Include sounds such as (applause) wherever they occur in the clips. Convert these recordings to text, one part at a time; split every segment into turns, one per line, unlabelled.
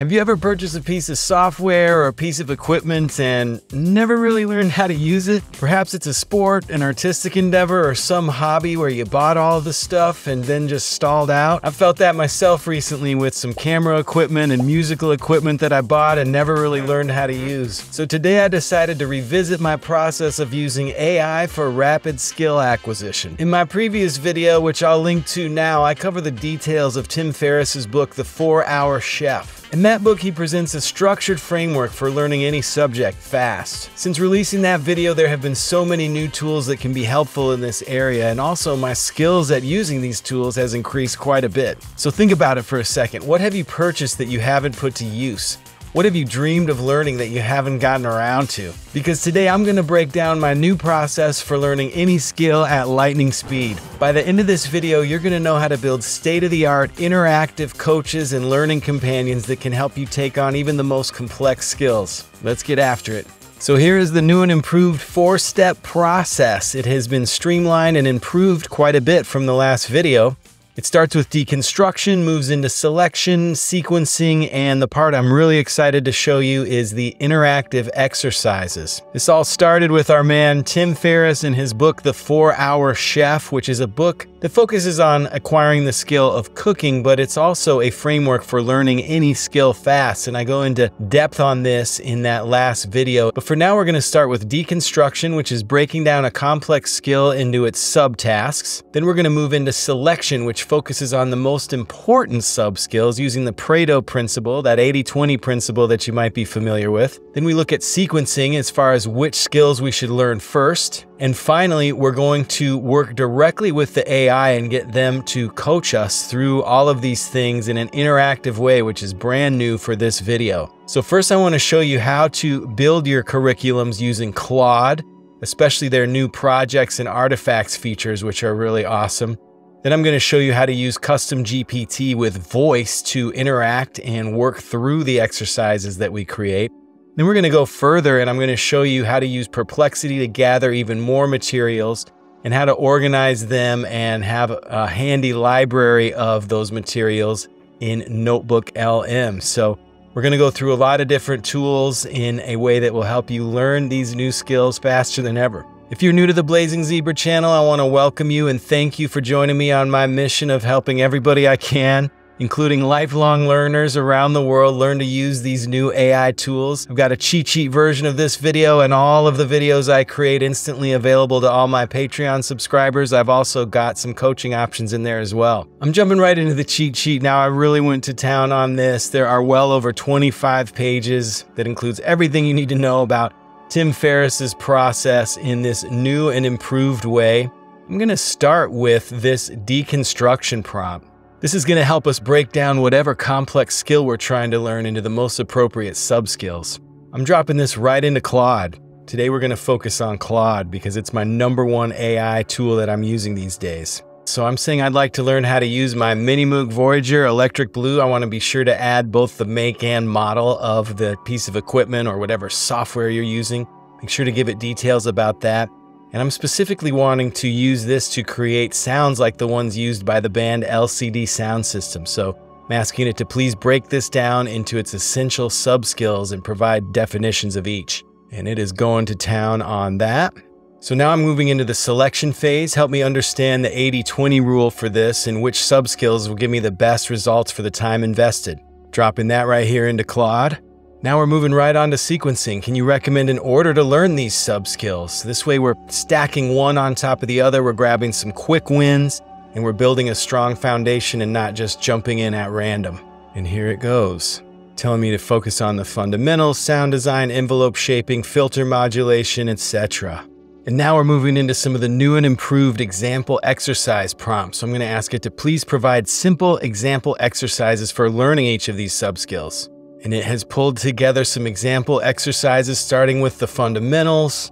Have you ever purchased a piece of software or a piece of equipment and never really learned how to use it? Perhaps it's a sport, an artistic endeavor, or some hobby where you bought all the stuff and then just stalled out. I felt that myself recently with some camera equipment and musical equipment that I bought and never really learned how to use. So today I decided to revisit my process of using AI for rapid skill acquisition. In my previous video, which I'll link to now, I cover the details of Tim Ferriss's book, The 4-Hour Chef. In that book, he presents a structured framework for learning any subject fast. Since releasing that video, there have been so many new tools that can be helpful in this area, and also my skills at using these tools has increased quite a bit. So think about it for a second. What have you purchased that you haven't put to use? What have you dreamed of learning that you haven't gotten around to? Because today I'm going to break down my new process for learning any skill at lightning speed. By the end of this video, you're going to know how to build state-of-the-art interactive coaches and learning companions that can help you take on even the most complex skills. Let's get after it. So here is the new and improved four-step process. It has been streamlined and improved quite a bit from the last video. It starts with deconstruction, moves into selection, sequencing, and the part I'm really excited to show you is the interactive exercises. This all started with our man Tim Ferriss in his book, The 4-Hour Chef, which is a book that focuses on acquiring the skill of cooking, but it's also a framework for learning any skill fast, and I go into depth on this in that last video. But for now, we're going to start with deconstruction, which is breaking down a complex skill into its subtasks. Then we're going to move into selection, which focuses on the most important sub-skills using the Pareto principle, that 80-20 principle that you might be familiar with. Then we look at sequencing as far as which skills we should learn first. And finally, we're going to work directly with the AI and get them to coach us through all of these things in an interactive way, which is brand new for this video. So first I want to show you how to build your curriculums using Claude, especially their new projects and artifacts features, which are really awesome. Then I'm going to show you how to use custom GPT with voice to interact and work through the exercises that we create. Then we're going to go further and I'm going to show you how to use Perplexity to gather even more materials and how to organize them and have a handy library of those materials in NotebookLM. So we're going to go through a lot of different tools in a way that will help you learn these new skills faster than ever. If you're new to the Blazing Zebra channel, I want to welcome you and thank you for joining me on my mission of helping everybody I can including lifelong learners around the world learn to use these new AI tools. I've got a cheat sheet version of this video and all of the videos I create instantly available to all my Patreon subscribers. I've also got some coaching options in there as well. I'm jumping right into the cheat sheet now. I really went to town on this. There are well over 25 pages that includes everything you need to know about Tim Ferriss's process in this new and improved way. I'm going to start with this deconstruction prompt. This is going to help us break down whatever complex skill we're trying to learn into the most appropriate sub-skills. I'm dropping this right into Claude. Today we're going to focus on Claude because it's my number one AI tool that I'm using these days. So I'm saying I'd like to learn how to use my Minimoog Voyager Electric Blue. I want to be sure to add both the make and model of the piece of equipment or whatever software you're using. Make sure to give it details about that. And I'm specifically wanting to use this to create sounds like the ones used by the band LCD Soundsystem, So I'm asking it to please break this down into its essential sub-skills and provide definitions of each. And it is going to town on that. So now I'm moving into the selection phase. Help me understand the 80-20 rule for this and which sub-skills will give me the best results for the time invested. Dropping that right here into Claude. Now we're moving right on to sequencing. Can you recommend an order to learn these sub skills? This way we're stacking one on top of the other, we're grabbing some quick wins, and we're building a strong foundation and not just jumping in at random. And here it goes. Telling me to focus on the fundamentals, sound design, envelope shaping, filter modulation, etc. And now we're moving into some of the new and improved example exercise prompts. So I'm going to ask it to please provide simple example exercises for learning each of these sub skills and it has pulled together some example exercises starting with the fundamentals,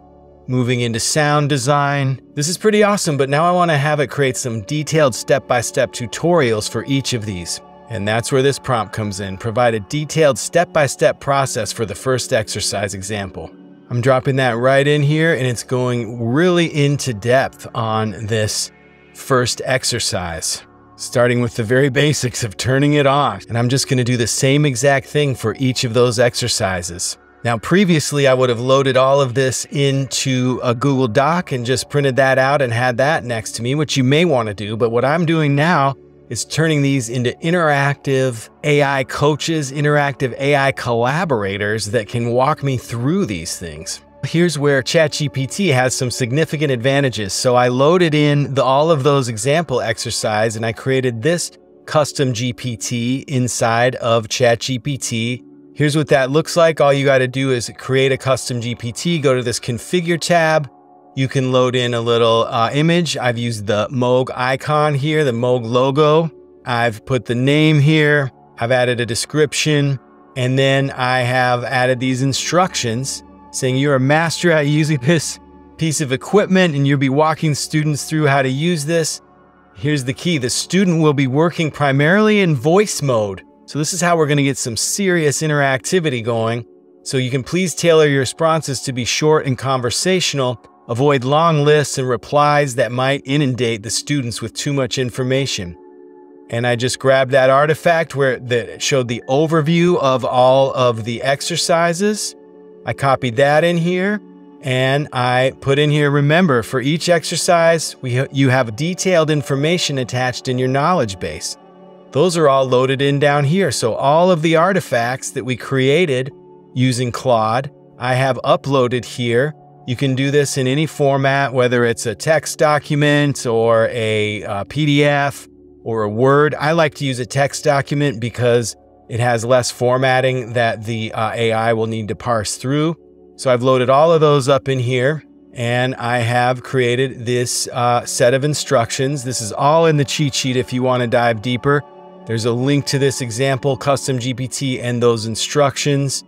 moving into sound design. This is pretty awesome, but now I want to have it create some detailed step-by-step -step tutorials for each of these. And that's where this prompt comes in, provide a detailed step-by-step -step process for the first exercise example. I'm dropping that right in here and it's going really into depth on this first exercise. Starting with the very (laughs) basics of turning it on. And I'm just going to do the same exact thing for each of those exercises. Now, previously, I would have loaded all of this into a Google Doc and just printed that out and had that next to me, which you may want to do. But what I'm doing now is turning these into interactive AI coaches, interactive AI collaborators that can walk me through these things. Here's where ChatGPT has some significant advantages. So I loaded in the, all of those example exercise and I created this custom GPT inside of ChatGPT. Here's what that looks like. All you got to do is create a custom GPT, go to this configure tab. You can load in a little uh, image. I've used the Moog icon here, the Moog logo. I've put the name here. I've added a description and then I have added these instructions saying you're a master at using this piece of equipment and you'll be walking students through how to use this. Here's the key the student will be working primarily in voice mode. So, this is how we're going to get some serious interactivity going. So, you can please tailor your responses to be short and conversational. Avoid long lists and replies that might inundate the students with too much information. And I just grabbed that artifact where that showed the overview of all of the exercises. I copied that in here and I put in here, remember, for each exercise, we ha you have detailed information attached in your knowledge base. Those are all loaded in down here. So all of the artifacts that we created using Claude, I have uploaded here. You can do this in any format, whether it's a text document or a, a uh, PDF or a Word. I like to use a text document because it has less formatting that the uh, AI will need to parse through. So I've loaded all of those up in here and I have created this uh, set of instructions. This is all in the cheat sheet if you want to dive deeper. There's a link to this example custom GPT and those instructions,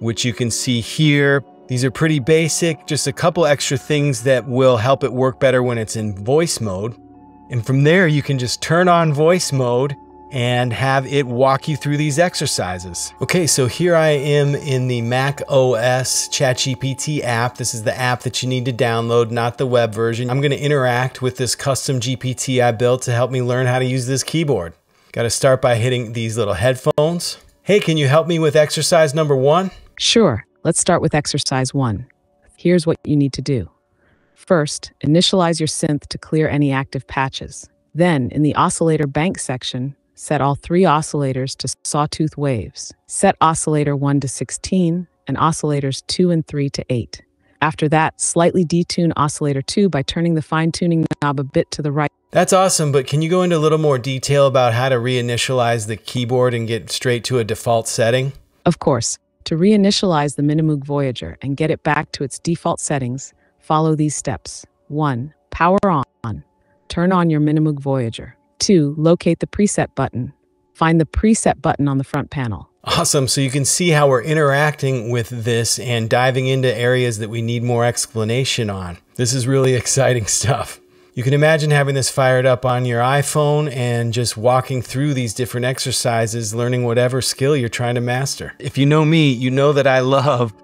which you can see here. These are pretty basic, just a couple extra things that will help it work better when it's in voice mode. And from there, you can just turn on voice mode and have it walk you through these exercises. Okay, so here I am in the Mac OS ChatGPT app. This is the app that you need to download, not the web version. I'm gonna interact with this custom GPT I built to help me learn how to use this keyboard. Gotta start by hitting these little headphones. Hey, can you help me with exercise number one?
Sure, let's start with exercise one. Here's what you need to do. First, initialize your synth to clear any active patches. Then, in the oscillator bank section, Set all three oscillators to sawtooth waves. Set oscillator 1 to 16 and oscillators 2 and 3 to 8. After that, slightly detune oscillator 2 by turning the fine-tuning knob a bit to the right.
That's awesome, but can you go into a little more detail about how to reinitialize the keyboard and get straight to a default setting?
Of course. To reinitialize the Minimoog Voyager and get it back to its default settings, follow these steps. 1. Power on. Turn on your Minimoog Voyager. 2. Locate the preset button. Find the preset button on the front panel.
Awesome. So you can see how we're interacting with this and diving into areas that we need more explanation on. This is really (laughs) exciting stuff. You can imagine having this fired up on your iPhone and just walking through these different exercises, learning whatever skill you're trying to master. If you know me, you know that I love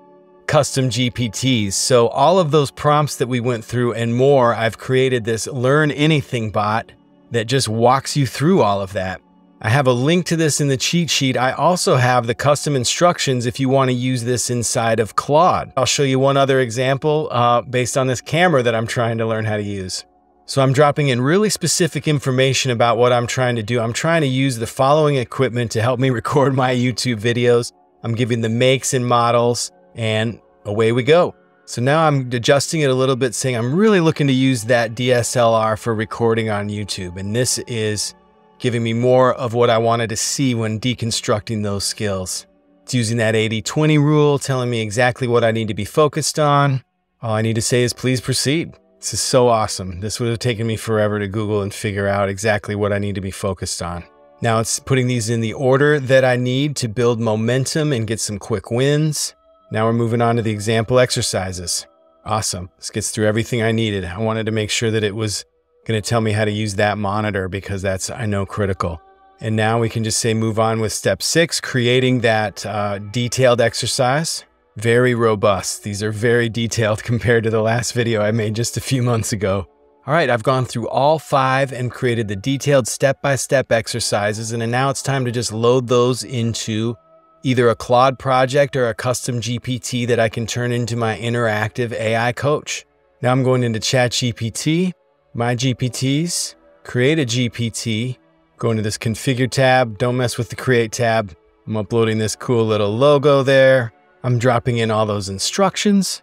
custom GPTs. So all of those prompts that we went through and more, I've created this learn anything bot that just walks you through all of that. I have a link to this in the cheat sheet. I also have the custom instructions if you want to use this inside of Claude. I'll show you one other example uh, based on this camera that I'm trying to learn how to use. So I'm dropping in really specific information about what I'm trying to do. I'm trying to use the following equipment to help me (laughs) record my YouTube videos. I'm giving the makes and models, and away we go. So now I'm adjusting it a little bit, saying I'm really looking to use that DSLR for recording on YouTube. And this is giving me more of what I wanted to see when deconstructing those skills. It's using that 80-20 rule, telling me exactly what I need to be focused on. All I need to say is please proceed. This is so awesome. This would have taken me forever to Google and figure out exactly what I need to be focused on. Now it's putting these in the order that I need to build momentum and get some quick wins. Now we're moving on to the example exercises. Awesome. This gets through everything I needed. I wanted to make sure that it was going to tell me how to use that monitor because that's, I know, critical. And now we can just say move on with step six, creating that uh, detailed exercise. Very robust. These are very detailed (laughs) compared to the last video I made just a few months ago. All right, I've gone through all five and created the detailed step-by-step -step exercises, and now it's time to just load those into either a Claude project or a custom GPT that I can turn into my interactive AI coach. Now I'm going into ChatGPT, my GPTs, create a GPT, go into this configure tab, don't mess with the create tab. I'm uploading this cool little logo there. I'm dropping in all those instructions.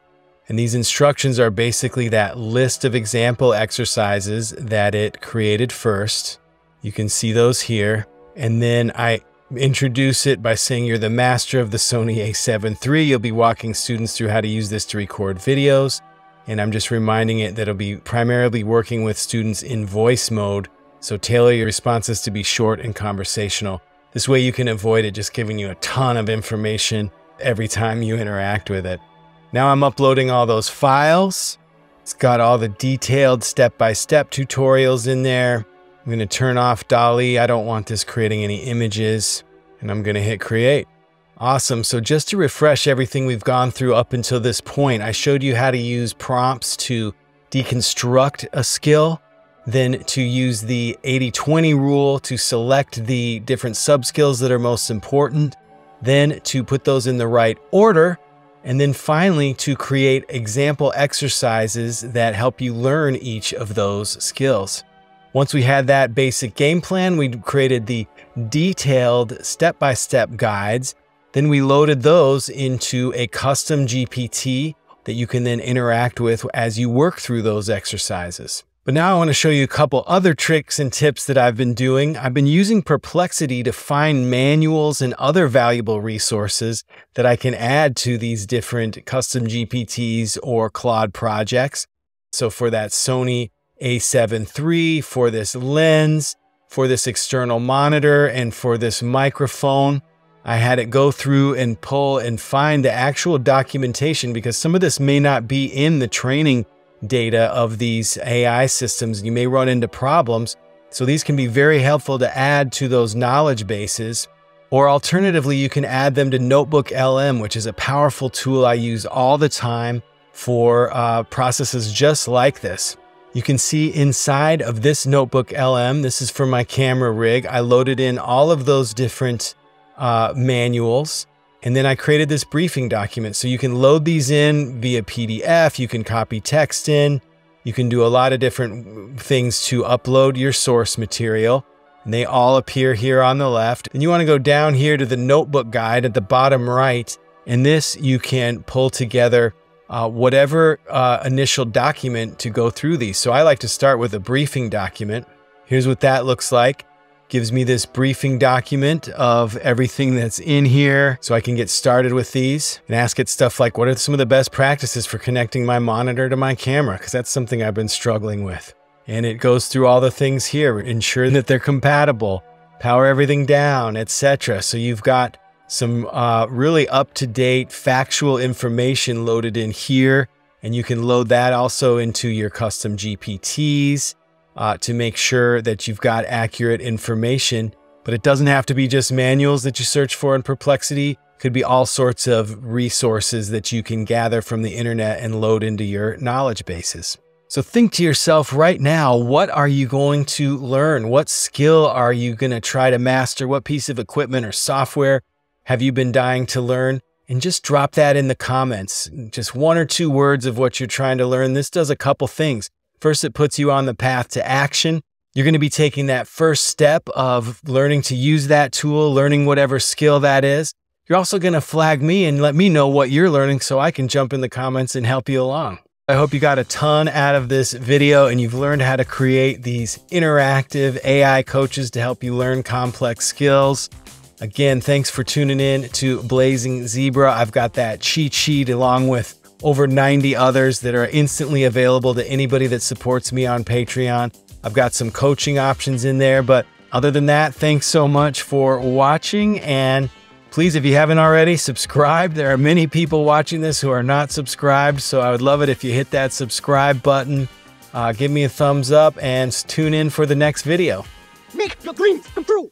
And these instructions are basically that list of example exercises that it created first. You can see those here. And then I introduce it by saying you're the master of the Sony a7 III. You'll be walking students through how to use this to record videos. And I'm just reminding it that it'll be primarily working with students in voice mode. So tailor your responses to be short and conversational. This way you can avoid it just giving you a ton of information every time you interact with it. Now I'm uploading all those files. It's got all the detailed step-by-step -step tutorials in there. I'm going to turn off DALL-E. I don't want this creating any images. And I'm going to hit create. Awesome. So just to refresh everything we've gone through up until this point, I showed you how to use prompts to deconstruct a skill, then to use the 80-20 rule to select the different subskills that are most important, then to put those in the right order, and then finally, to create example exercises that help you learn each of those skills. Once we had that basic game plan, we created the detailed step-by-step guides. Then we loaded those into a custom GPT that you can then interact with as you work through those exercises. But now I want to show you a couple other tricks and tips that I've been doing. I've been using Perplexity to find manuals and other valuable resources that I can add to these different custom GPTs or Claude projects. So for that Sony a7 III, for this lens, for this external monitor, and for this microphone, I had it go through and pull and find the actual documentation because some of this may not be in the training data of these AI systems, you may run into problems. So these can be very helpful to add to those knowledge bases. Or alternatively, you can add them to NotebookLM, which is a powerful tool I use all the time for uh, processes just like this. You can see inside of this NotebookLM, this is for my camera rig. I loaded in all of those different uh, manuals and then I created this briefing document. So you can load these in via PDF, you can copy text in, you can do a lot of different things to upload your source material. And they all appear here on the left. And you want to go down here to the notebook guide at the bottom right. And this you can pull together uh, whatever uh, initial document to go through these. So I like to start with a briefing document. Here's what that looks like gives me this briefing document of everything that's in here so I can get started with these and ask it stuff like, what are some of the best practices for connecting my monitor to my camera? Because that's something I've been struggling with. And it goes through all the things here, ensure that they're compatible, power everything down, etc. So you've got some uh, really up-to-date factual information loaded in here. And you can load that also into your custom GPTs uh, to make sure that you've got accurate information. But it doesn't have to be just manuals that you search for in Perplexity. It could be all sorts of resources that you can gather from the internet and load into your knowledge bases. So think to yourself right now, what are you going to learn? What skill are you going to try to master? What piece of equipment or software have you been dying to learn? And just drop that in the comments. Just one or two words of what you're trying to learn. This does a couple things. First, it puts you on the path to action. You're going to be taking that first step of learning to use that tool, learning whatever skill that is. You're also going to flag me and let me know what you're learning so I can jump in the comments and help you along. I hope you got a ton out of this video and you've learned how to create these interactive AI coaches to help you learn complex skills. Again, thanks for tuning in to Blazing Zebra. I've got that cheat sheet along with over 90 others that are instantly available to anybody that supports me on Patreon. I've got some coaching options in there, but other than that, thanks so much for watching. And please, if you haven't already, subscribe. There are many people watching this who are not subscribed, so I would love it if you hit that subscribe button. Uh, give me a thumbs up and tune in for the next video.
Make your dreams come true.